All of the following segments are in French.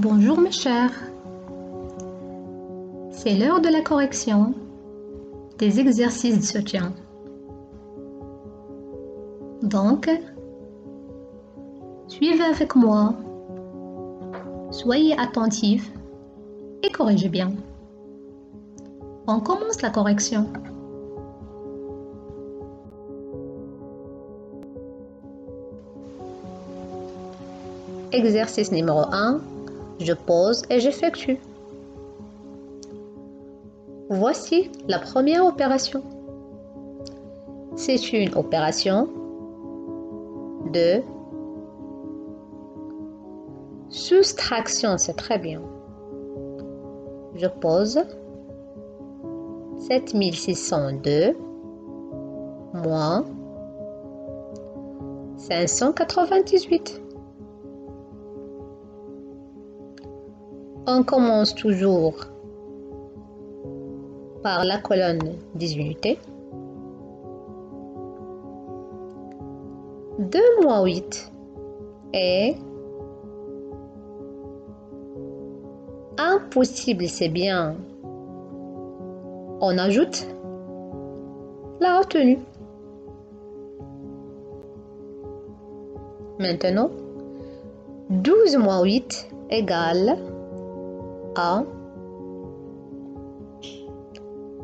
Bonjour mes chers. C'est l'heure de la correction des exercices de soutien. Donc, suivez avec moi, soyez attentifs et corrigez bien. On commence la correction. Exercice numéro 1. Je pose et j'effectue. Voici la première opération. C'est une opération de soustraction, c'est très bien. Je pose 7602 moins 598. On commence toujours par la colonne des unités. 2 moins 8 est impossible, c'est bien. On ajoute la retenue. Maintenant, 12 moins 8 égale à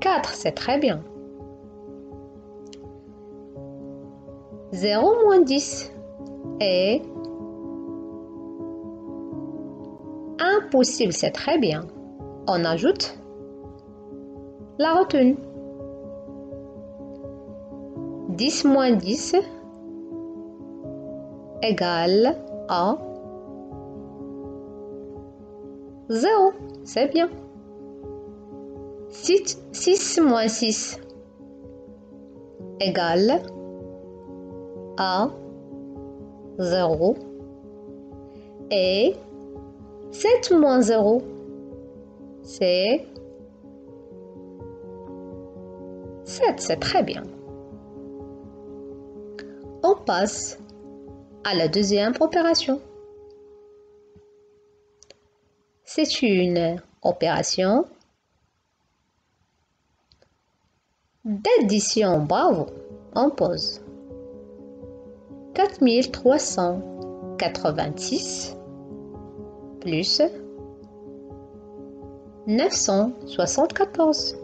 4, c'est très bien. 0 moins 10 est impossible, c'est très bien. On ajoute la retenue. 10 moins 10 égale à 0. C'est bien. 6, 6 moins 6 égale à 0 et 7 moins 0 c'est 7, c'est très bien. On passe à la deuxième opération. C'est une opération d'addition. Bravo. On pose. 4386 plus 974.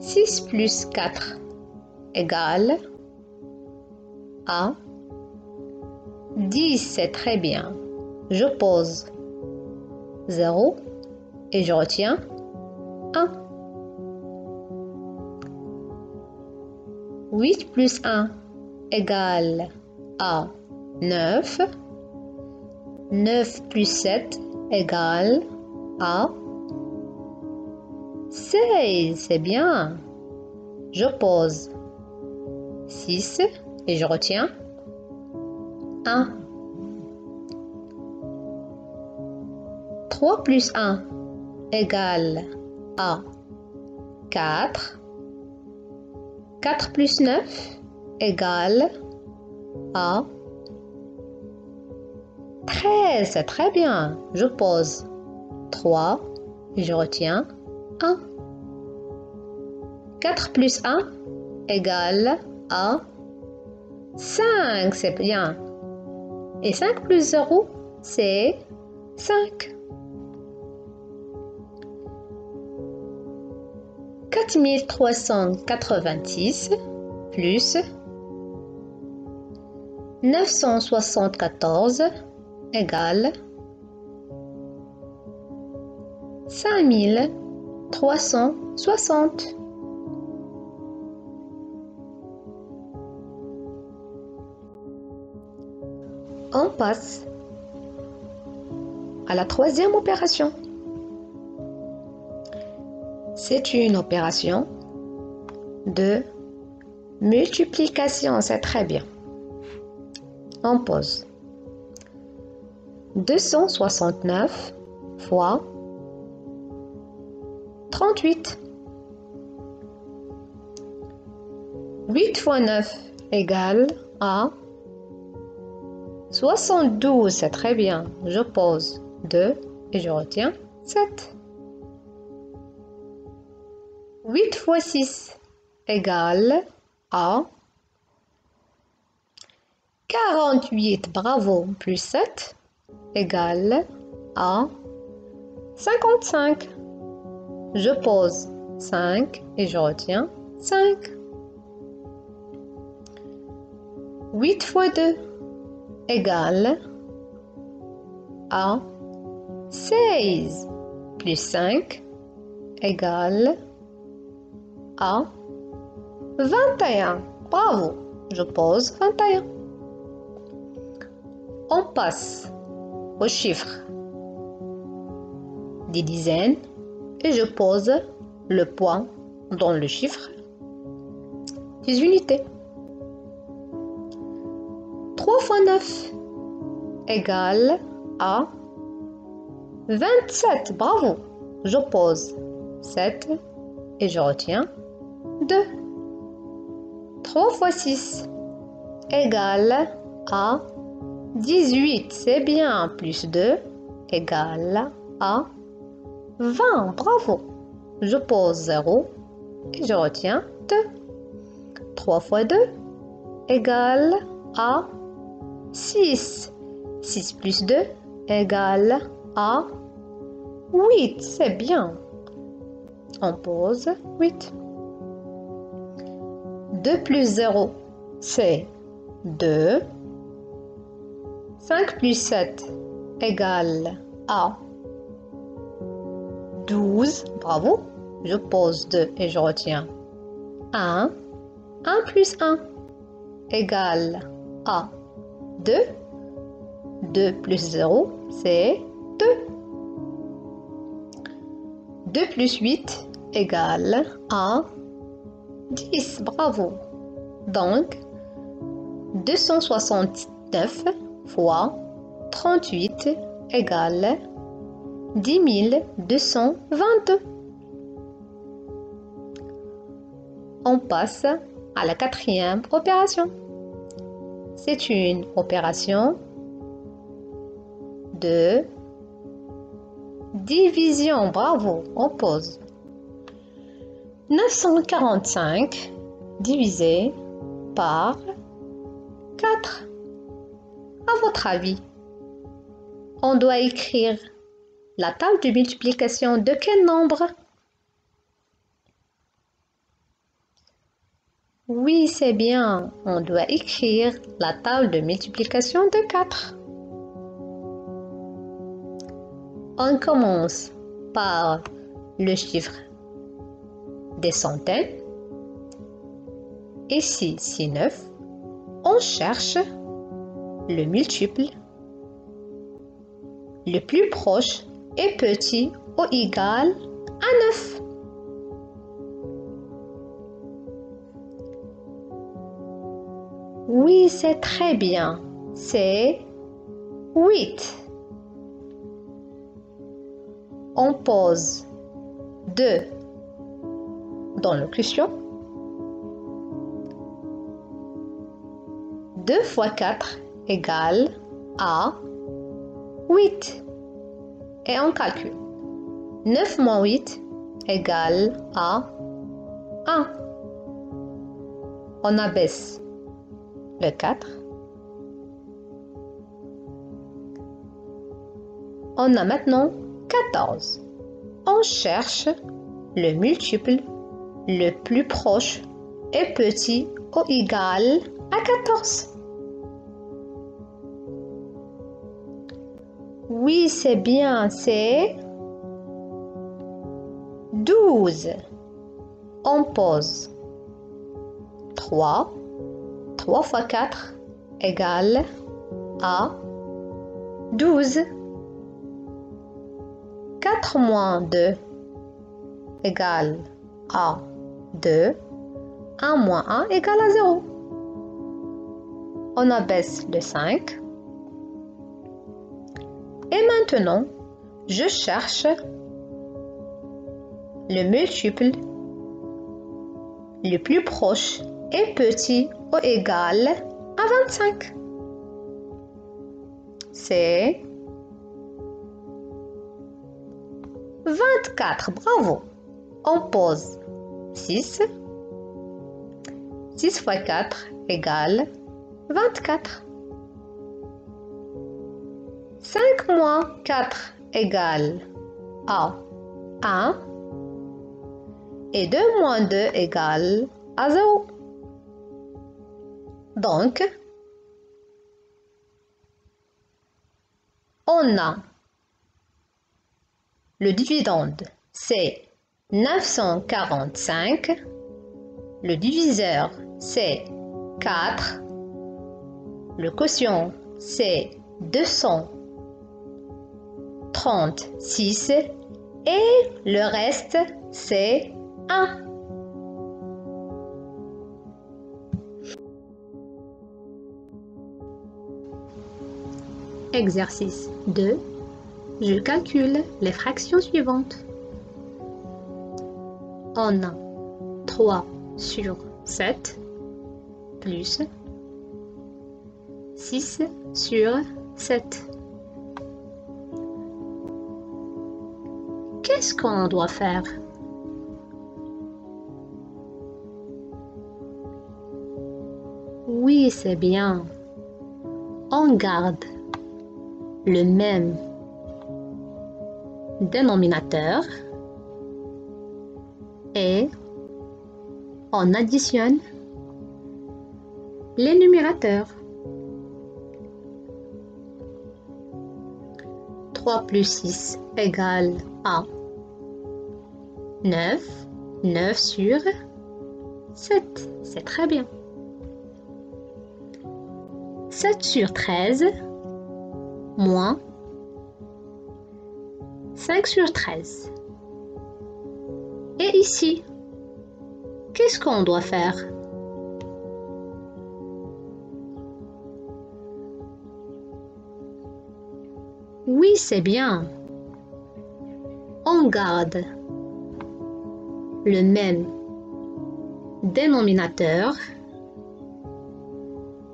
6 plus 4 égale à 10, c'est très bien. Je pose 0 et je retiens 1. 8 plus 1 égale à 9. 9 plus 7 égale à 16. C'est bien. Je pose 6 et je retiens 1. 3 plus 1 égale à 4. 4 plus 9 égale à 13. C'est très bien. Je pose 3 et je retiens 1. 4 plus 1 égale à 5. C'est bien. Et 5 plus 0, c'est 5. 4386 plus 974 égale 5360. On passe à la troisième opération. C'est une opération de multiplication, c'est très bien. On pose 269 fois 38. 8 fois 9 égale à 72, c'est très bien. Je pose 2 et je retiens 7. 8 fois 6 égale à 48, bravo, plus 7 égale à 55. Je pose 5 et je retiens 5. 8 fois 2 égale à 16 plus 5 égale à 21. Bravo, je pose 21. On passe aux chiffres des dizaines et je pose le point dans le chiffre des unités. 3 fois 9 égale à 27. Bravo. Je pose 7 et je retiens 2. 3 fois 6 égale à 18. C'est bien. Plus 2 égale à 20. Bravo. Je pose 0 et je retiens 2. 3 fois 2 égale à 6. 6 plus 2 égale à 8. C'est bien. On pose 8. 2 plus 0, c'est 2. 5 plus 7 égale à 12. Bravo. Je pose 2 et je retiens 1. 1 plus 1 égale à 2. 2 plus 0, c'est 2. 2 plus 8 égale à 10. Bravo. Donc, 269 fois 38 égale 10 222. On passe à la quatrième opération. C'est une opération de division. Bravo, on pose. 945 divisé par 4. À votre avis, on doit écrire la table de multiplication de quel nombre? Oui, c'est bien. On doit écrire la table de multiplication de 4. On commence par le chiffre des centaines. Si c'est 9, on cherche le multiple le plus proche et petit ou égal à 9. Oui, c'est très bien. C'est 8. On pose 2 dans le question. 2 fois 4 égale à 8. Et on calcule. 9 moins 8 égale à 1. On abaisse le 4. On a maintenant 14. On cherche le multiple le plus proche et petit ou égal à 14. Oui, c'est bien, c'est 12. On pose 3. 3 fois 4 égale à 12. 4 moins 2 égale à 2. 1 moins 1 égale à 0. On abaisse le 5. Et maintenant, je cherche le multiple le plus proche et petit ou égal à 25. c'est 24. Bravo. On pose 6. 6 fois 4 égale 24. 5 moins 4 égale à 1. Et 2 moins 2 égale à 0. Donc, on a le dividende, c'est 945. Le diviseur, c'est 4. Le quotient, c'est 236. Et le reste, c'est 1. Exercice 2. Je calcule les fractions suivantes. On a 3 sur 7 plus 6 sur 7. Qu'est-ce qu'on doit faire? Oui, c'est bien. On garde le même dénominateur et on additionne les numérateurs. 3 plus 6 égale à 9. 9 sur 7. C'est très bien. 7 sur 13 moins 5 sur 13. Et ici, qu'est-ce qu'on doit faire? Oui, c'est bien. On garde le même dénominateur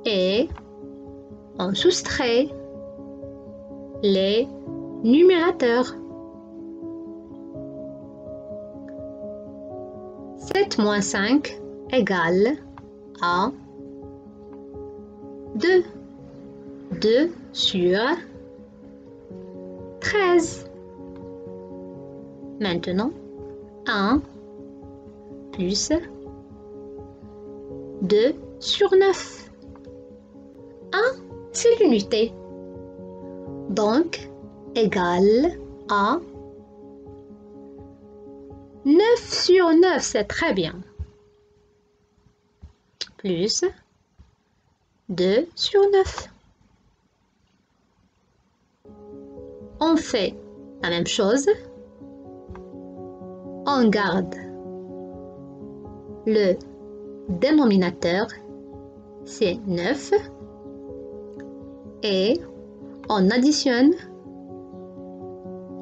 et on soustrait les numérateurs. 7 moins 5 égale à 2. 2 sur 13. Maintenant, 1 plus 2 sur 9. 1, c'est l'unité. Donc, égale à 9 sur 9, c'est très bien. Plus 2 sur 9. On fait la même chose. On garde le dénominateur, c'est 9. Et on additionne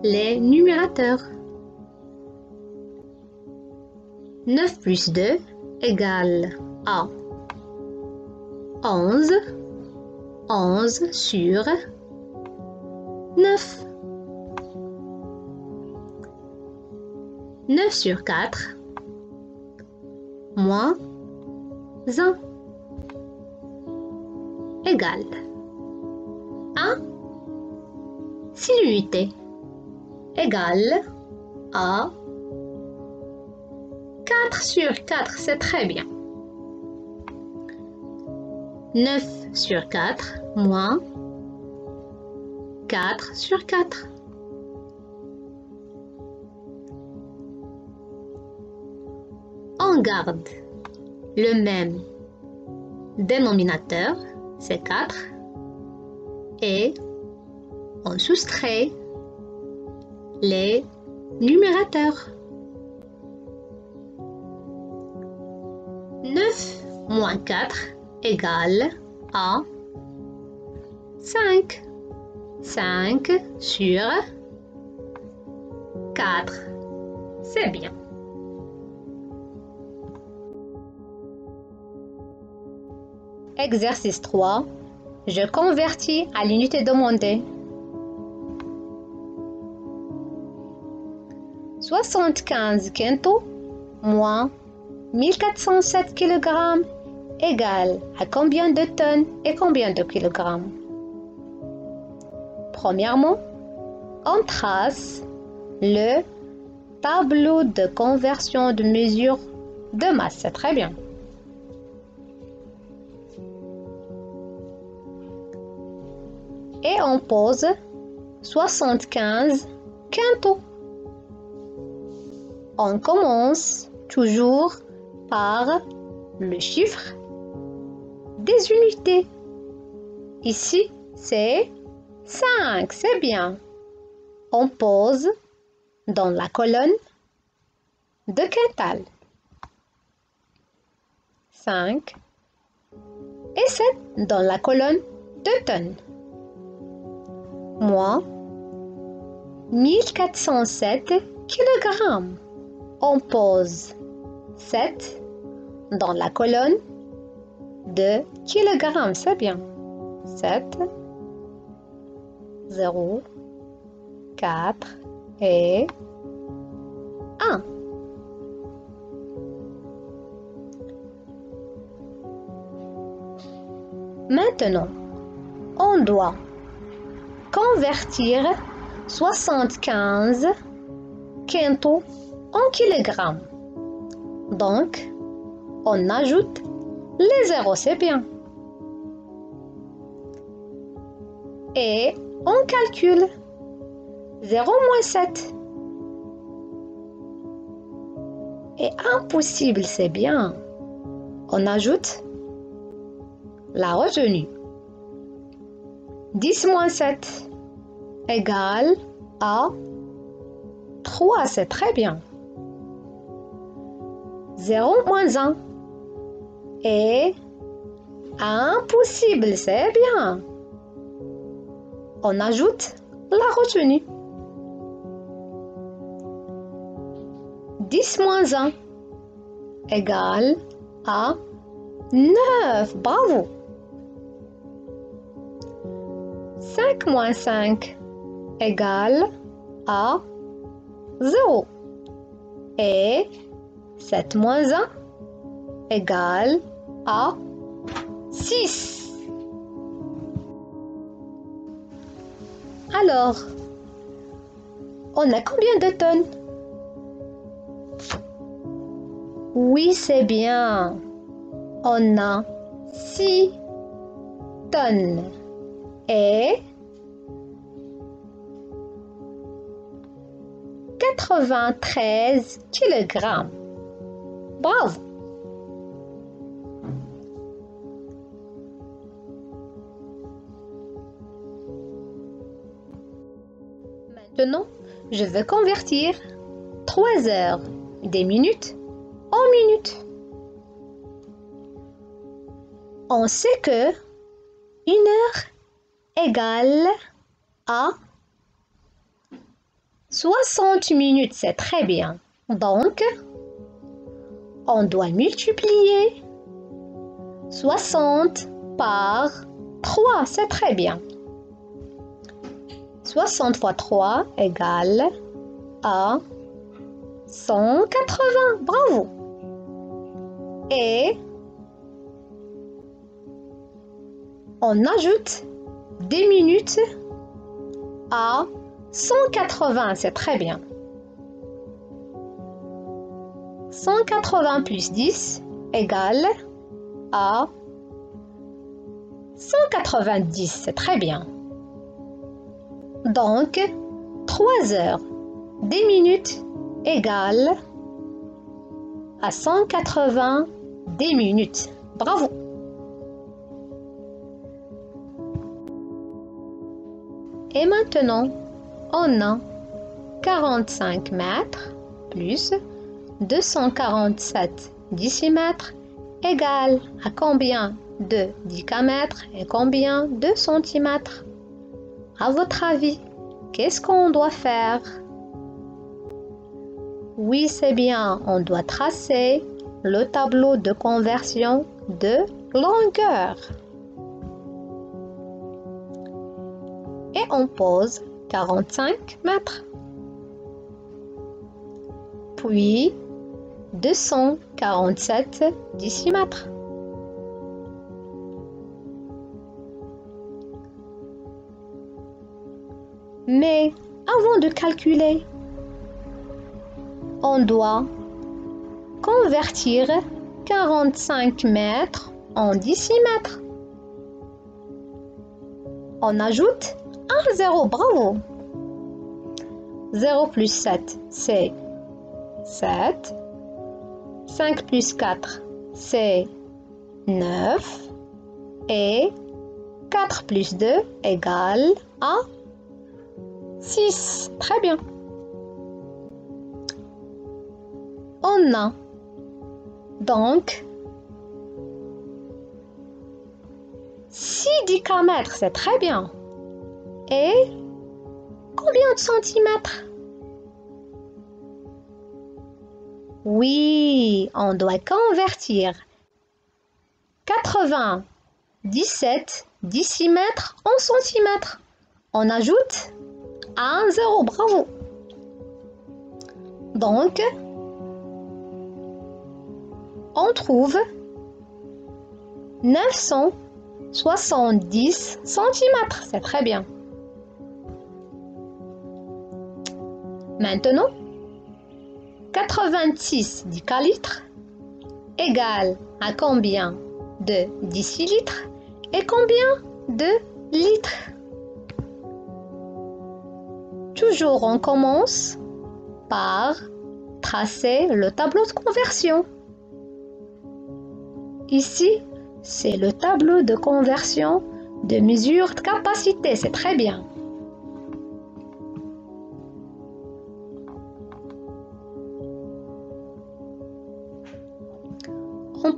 les numérateurs. 9 plus 2 égale à 11. 11 sur 9. 9 sur 4 moins 1 égale l'unité égale à 4 sur 4, c'est très bien. 9 sur 4 moins 4 sur 4. On garde le même dénominateur, c'est 4, et on soustrait les numérateurs. 9 moins 4 égale à 5. 5 sur 4. C'est bien. Exercice 3. je convertis à l'unité demandée. 75 quintaux moins 1407 kg égale à combien de tonnes et combien de kilogrammes? Premièrement, on trace le tableau de conversion de mesure de masse. Très bien. Et on pose 75 quintaux. On commence toujours par le chiffre des unités. Ici, c'est 5, c'est bien. On pose dans la colonne de quintal. 5 et 7 dans la colonne de tonnes. Moins 1407 kg. On pose 7 dans la colonne de kilogrammes. C'est bien. 7, 0, 4 et 1. Maintenant, on doit convertir 75 quintaux en kilogrammes. Donc, on ajoute les zéros, c'est bien. Et on calcule 0 moins 7. Et impossible, c'est bien. On ajoute la retenue. 10 moins 7 égale à 3, c'est très bien. 0 moins 1 est impossible, c'est bien. On ajoute la retenue. 10 moins 1 égale à 9. Bravo. 5 moins 5 égale à 0. Et 7 moins 1 égale à 6. Alors, on a combien de tonnes? Oui, c'est bien. On a 6 tonnes. Et 93 kg. Maintenant, je veux convertir 3 heures des minutes en minutes. On sait que une heure égale à 60 minutes, c'est très bien. Donc, on doit multiplier 60 par 3, c'est très bien. 60 fois 3 égale à 180. Bravo. Et on ajoute des minutes à 180. C'est très bien. 180 plus 10 égale à 190. C'est très bien. Donc, 3 heures, 10 minutes égale à 180 10 minutes. Bravo Et maintenant, on a 45 mètres plus 247 décimètres égale à combien de dicamètres et combien de centimètres? À votre avis, qu'est-ce qu'on doit faire? Oui, c'est bien, on doit tracer le tableau de conversion de longueur. et on pose 45 mètres. Puis 247 décimètres. Mais avant de calculer, on doit convertir 45 mètres en décimètres. On ajoute un zéro, bravo. 0 plus 7, c'est 7. 5 plus 4, c'est 9. Et 4 plus 2 égale à 6. Très bien. On a donc 6 dicamètres, c'est très bien. Et combien de centimètres? Oui, on doit convertir 97 décimètres en centimètres. On ajoute un zéro, bravo. Donc, on trouve 970 centimètres. C'est très bien. Maintenant, 86 décalitres égale à combien de décilitres et combien de litres? Toujours on commence par tracer le tableau de conversion. Ici, c'est le tableau de conversion de mesure de capacité, c'est très bien.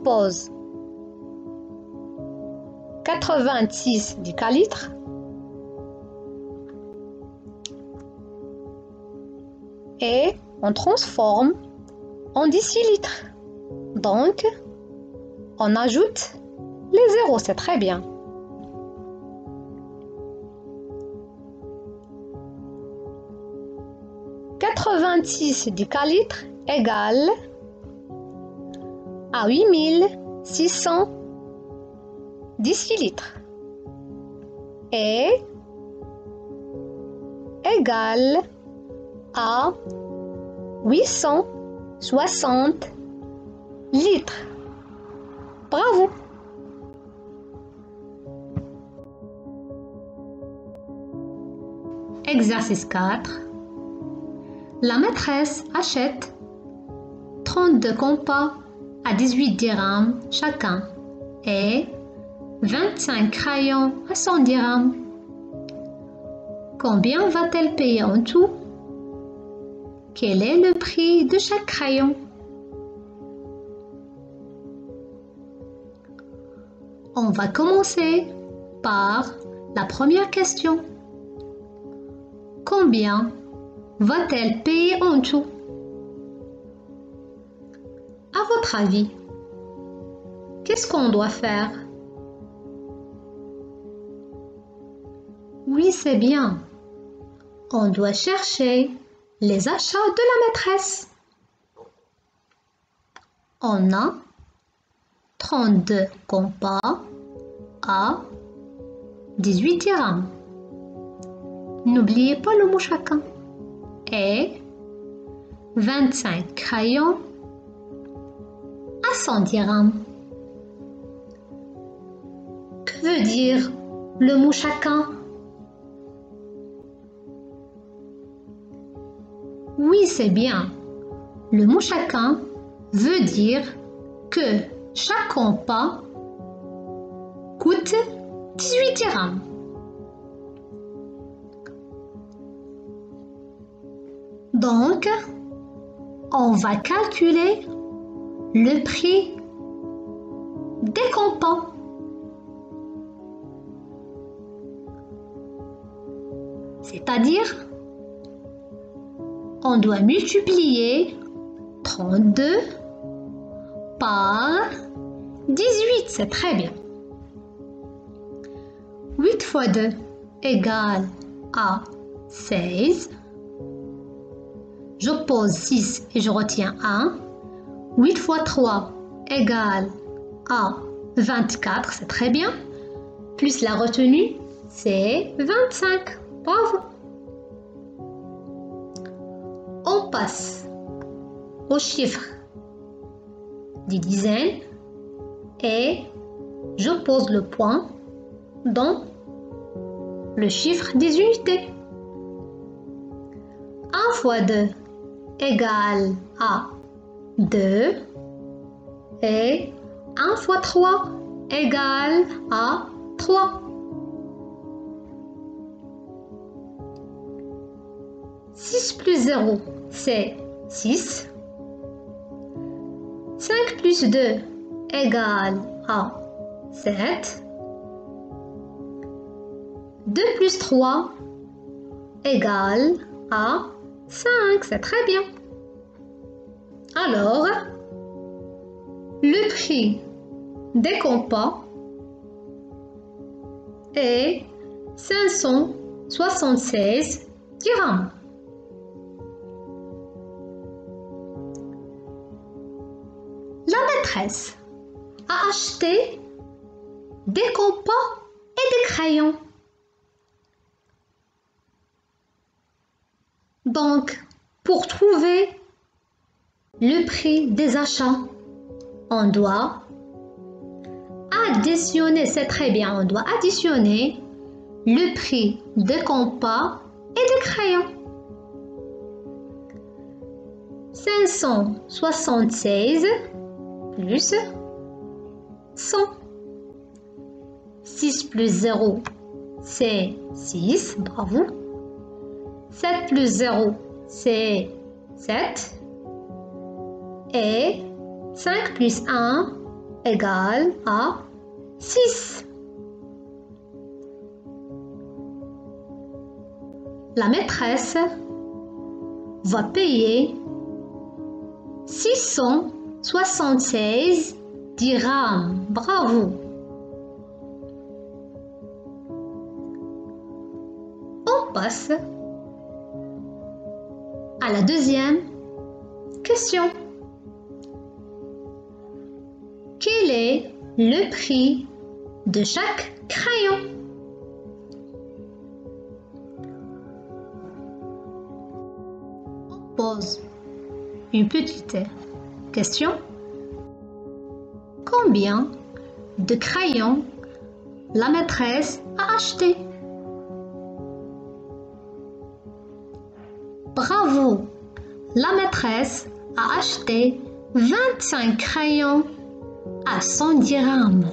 On pose 86 décalitres et on transforme en décilitres. Donc, on ajoute les zéros, c'est très bien. « 86 décalitres égale à 8600 décilitres et égal à 860 litres. Bravo Exercice 4. La maîtresse achète 32 compas à 18 dirhams chacun et 25 crayons à 100 dirhams. Combien va-t-elle payer en tout? Quel est le prix de chaque crayon? On va commencer par la première question. Combien va-t-elle payer en tout? Votre avis, qu'est-ce qu'on doit faire? Oui, c'est bien. On doit chercher les achats de la maîtresse. On a 32 compas à 18 dirhams. N'oubliez pas le mot chacun. Et 25 crayons 100 dirhams. Que veut dire le mot chacun? Oui, c'est bien. Le mot chacun veut dire que chaque compas coûte 18 dirhams. Donc, on va calculer le prix des compas. C'est-à-dire, on doit multiplier 32 par 18, c'est très bien. 8 fois 2 égale à 16. J'oppose 6 et je retiens 1. 8 fois 3 égale à 24, c'est très bien. Plus la retenue, c'est 25. Bravo. On passe au chiffre des dizaines et je pose le point dans le chiffre des unités. 1 fois 2 égale à 2 et 1 fois 3 égale à 3. 6 plus 0, c'est 6. 5 plus 2 égale à 7. 2 plus 3 égale à 5. C'est très bien. Alors, le prix des compas est 576 dirhams. La maîtresse a acheté des compas et des crayons. Donc, pour trouver le prix des achats, on doit additionner, c'est très bien, on doit additionner le prix des compas et des crayons. 576 plus 100. 6 plus 0, c'est 6, bravo. 7 plus 0, c'est 7. Et 5 plus 1 égale à 6. La maîtresse va payer 676 dirhams. Bravo. On passe à la deuxième question. Quel est le prix de chaque crayon? On pose une petite question. Combien de crayons la maîtresse a acheté? Bravo! La maîtresse a acheté 25 crayons à 100 dirhams.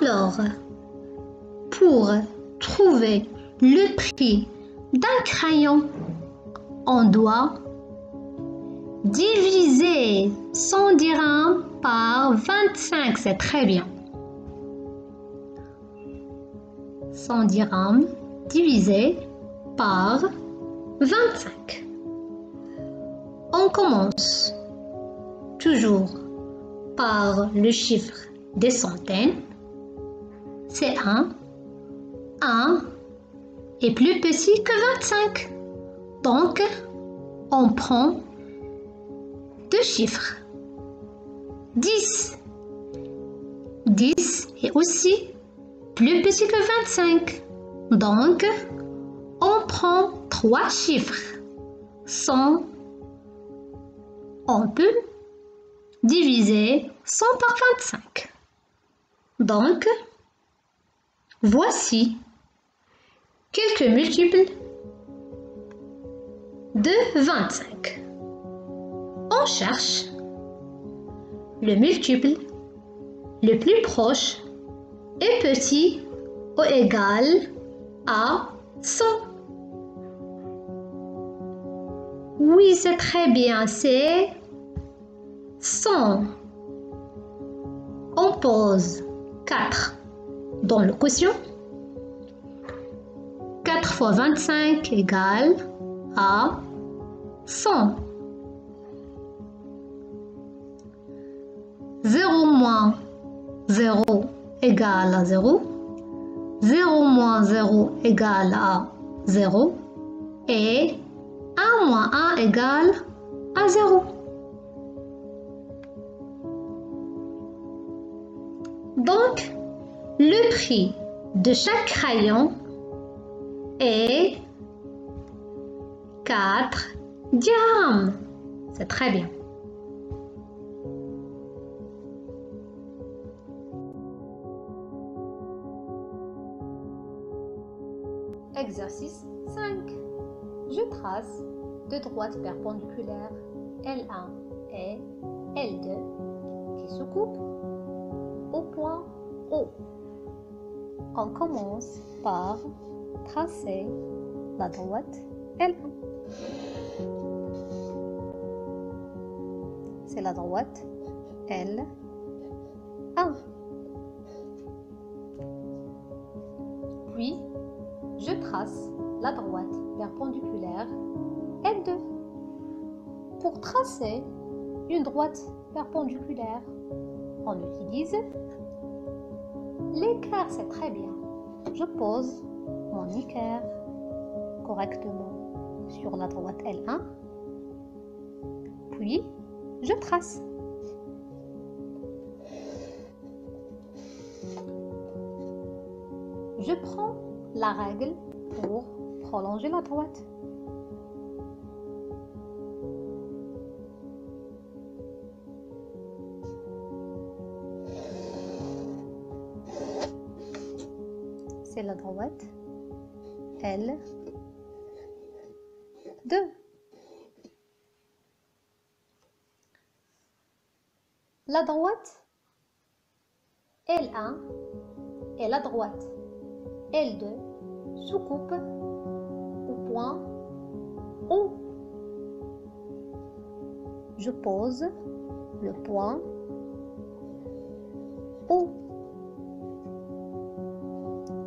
Alors, pour trouver le prix d'un crayon, on doit diviser 100 dirhams par 25. C'est très bien. 100 dirhams divisé par 25. On commence toujours par le chiffre des centaines. C'est 1. 1 est plus petit que 25. Donc, on prend deux chiffres. 10. 10 est aussi plus petit que 25. Donc, on prend trois chiffres. 100. On peut diviser 100 par 25. Donc, voici quelques multiples de 25. On cherche le multiple le plus proche et petit ou égal à 100. Oui, c'est très bien, c'est 100. On pose 4 dans le quotient. 4 fois 25 égale à 100. 0 moins 0 égale à 0. 0 moins 0 égale à 0 et 1 moins 1 égale à 0. Donc, le prix de chaque crayon est 4 dirhams. C'est très bien. Exercice 5. Je trace deux droites perpendiculaires L1 et L2 qui se coupent au point O. On commence par tracer la droite L1. C'est la droite L1. Puis, je trace la droite perpendiculaire L2. Pour tracer une droite perpendiculaire, on utilise l'équerre, c'est très bien. Je pose mon équerre correctement sur la droite L1, puis je trace. Je prends la règle pour prolonger la droite. La droite L1 et la droite L2 se coupent au point O. Je pose le point O.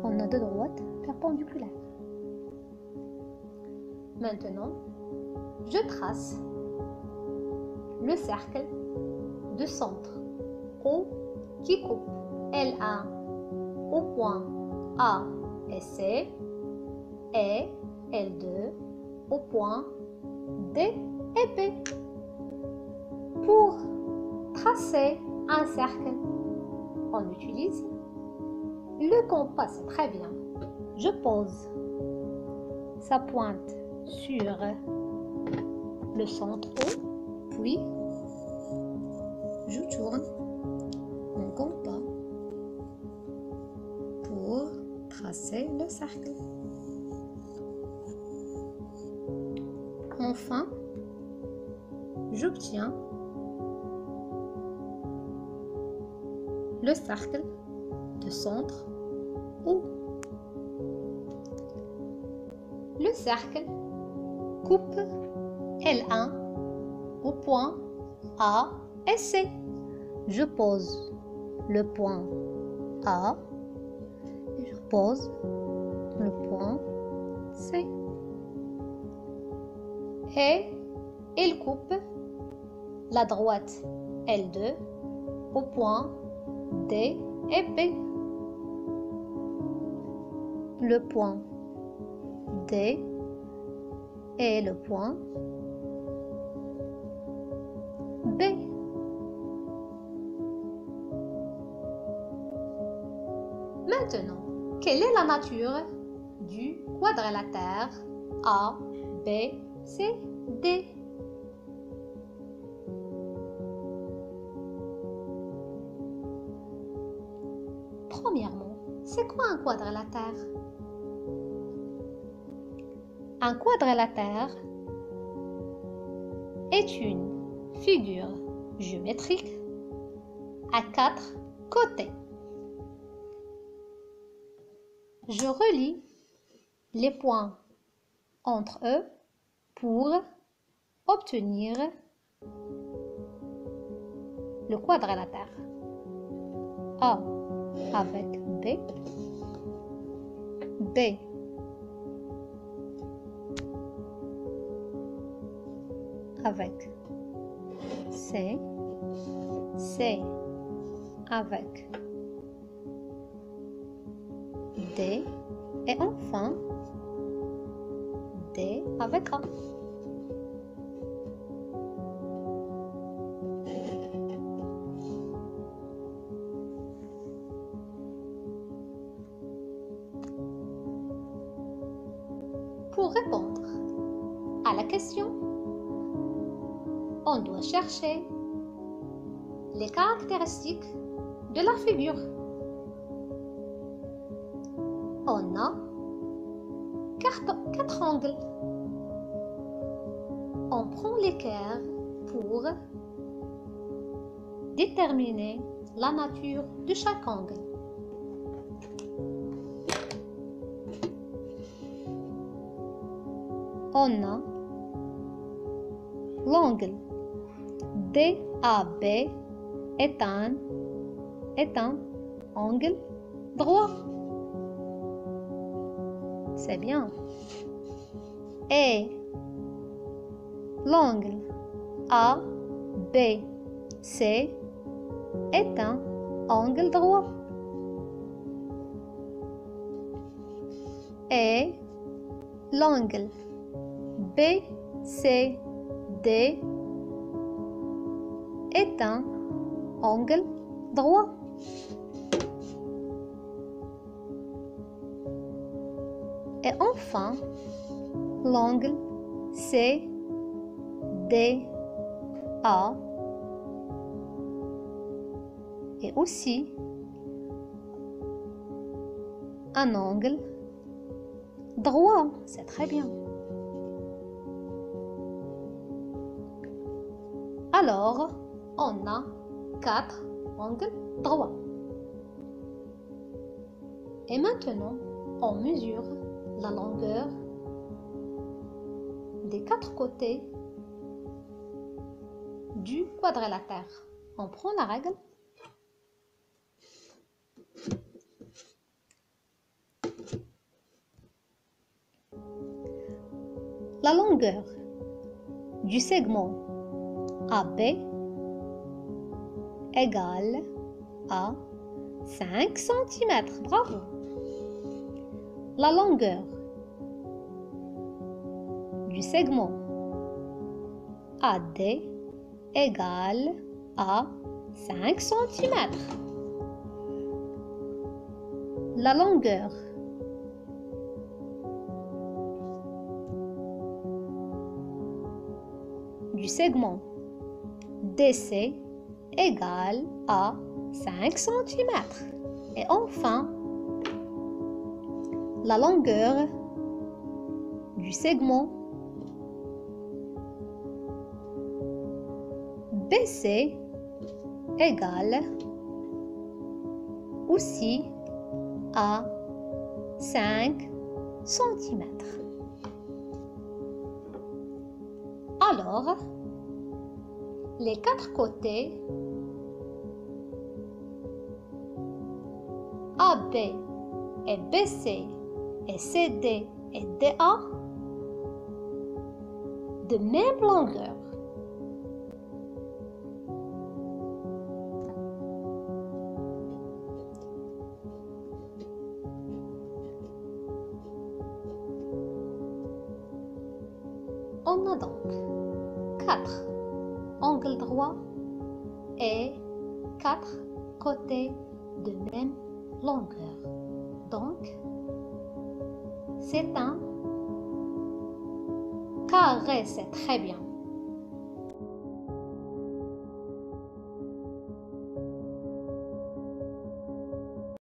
On a deux droites perpendiculaires. Maintenant, je trace le cercle centre. O qui coupe? L1 au point. A et C et L2 au point. D et B. Pour tracer un cercle, on utilise le compas, très bien. Je pose sa pointe sur le centre O, puis je tourne mon compas pour tracer le cercle. Enfin, j'obtiens le cercle de centre O. Le cercle coupe L1 au point A et C. Je pose le point A et je pose le point C. Et il coupe la droite L2 au point D et B. Le point D et le point quelle est la nature du quadrilatère A, B, C, D? Premièrement, c'est quoi un quadrilatère Un quadrilatère est une figure géométrique à quatre côtés. Je relie les points entre eux pour obtenir le quadrilatère. A avec B, B avec C, C avec D et enfin D avec A. Pour répondre à la question, on doit chercher les caractéristiques de la figure. Quatre, angles. On prend l'équerre pour déterminer la nature de chaque angle. On a l'angle DAB est un, est un angle droit. C'est bien. Et l'angle ABC est un angle droit. Et l'angle BCD est un angle droit. Et enfin, l'angle C, D, A est aussi un angle droit. C'est très bien. Alors, on a quatre angles droits. Et maintenant, on mesure la longueur des quatre côtés du quadrilatère. On prend la règle. La longueur du segment AB égale à 5 cm. Bravo. La longueur du segment AD égale à 5 cm. La longueur du segment DC égale à 5 cm. Et enfin, la longueur du segment BC égale aussi à 5 cm. Alors, les quatre côtés AB et BC et CD et DA de même longueur.